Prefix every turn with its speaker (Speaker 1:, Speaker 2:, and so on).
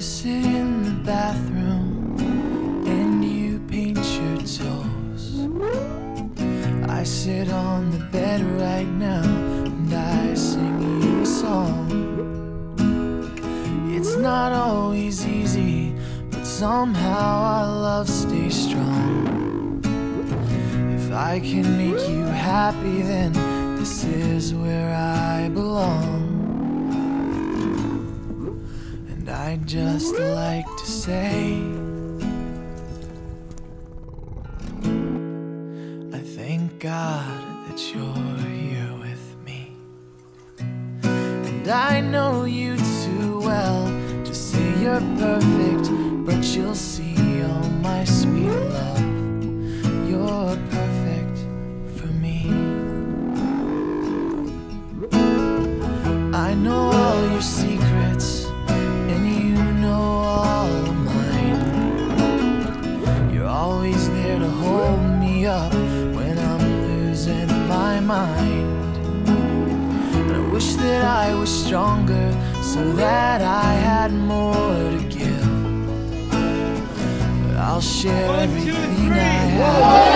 Speaker 1: sit in the bathroom and you paint your toes. I sit on the bed right now and I sing you a song. It's not always easy, but somehow our love stays strong. If I can make you happy, then this is where I belong. Just like to say, I thank God that you're here with me. And I know you too well to say you're perfect, but you'll see, all my sweet mind. And I wish that I was stronger so that I had more to give. But I'll share
Speaker 2: One, two,
Speaker 1: everything
Speaker 2: three.
Speaker 1: I have.